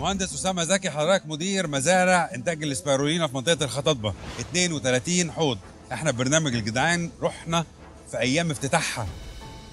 مهندس أسامة زكي حضرتك مدير مزارع إنتاج الاسبيرولينا في منطقة الخطاطبه 32 حوض. إحنا ببرنامج الجدعان رحنا في أيام افتتاحها.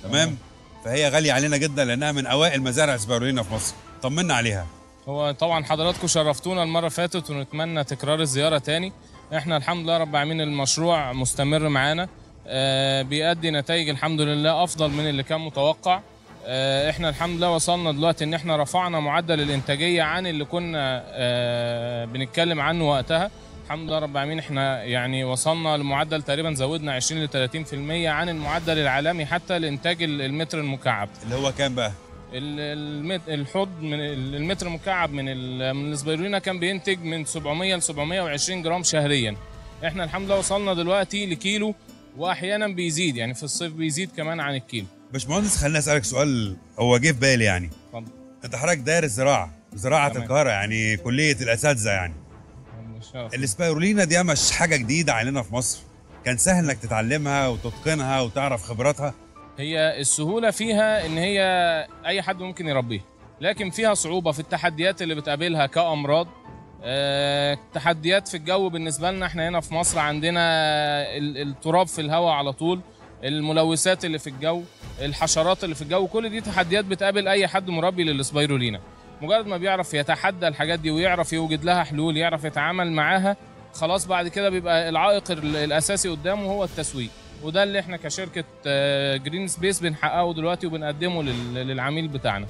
تمام؟ فهي غالية علينا جدا لأنها من أوائل مزارع الاسبيرولينا في مصر. طمنا عليها. هو طبعا حضراتكم شرفتونا المرة اللي فاتت ونتمنى تكرار الزيارة تاني. إحنا الحمد لله رب العالمين المشروع مستمر معانا. آه، بيأدي نتائج الحمد لله أفضل من اللي كان متوقع. إحنا الحمد لله وصلنا دلوقتي إن إحنا رفعنا معدل الإنتاجية عن اللي كنا آه، بنتكلم عنه وقتها. الحمد لله رب العالمين إحنا يعني وصلنا لمعدل تقريبا زودنا 20 ل 30% عن المعدل العالمي حتى لإنتاج ال- المتر المكعب. اللي هو كام بقى؟ الحوض من ال- المتر المكعب من من الاسبيرولينا كان بينتج من 700 ل 720 جرام شهريا. إحنا الحمد لله وصلنا دلوقتي لكيلو واحيانا بيزيد يعني في الصيف بيزيد كمان عن الكيلو. باشمهندس خليني أسألك سؤال. هو جه في بالي يعني. اتفضل. أنت حضرتك دارس زراعه زراعة تمام. القاهرة يعني كلية الأساتذة يعني. الاسبيرولينا دي مش حاجة جديدة علينا في مصر؟ كان سهل إنك تتعلمها وتتقنها وتعرف خبراتها؟ هي السهولة فيها إن هي أي حد ممكن يربيها لكن فيها صعوبة في التحديات اللي بتقابلها كأمراض. آه، تحديات في الجو بالنسبة لنا إحنا هنا في مصر عندنا ال- التراب في الهواء على طول الملوثات اللي في الجو. الحشرات اللي في الجو كل دي تحديات بتقابل أي حد مربي للسبايرولينا مجرد ما بيعرف يتحدى الحاجات دي ويعرف يوجد لها حلول يعرف يتعامل معاها خلاص بعد كده بيبقى العائق ال- الأساسي قدامه هو التسويق. وده اللي إحنا كشركة Green Space بنحققه دلوقتي وبنقدمه لل- للعميل بتاعنا.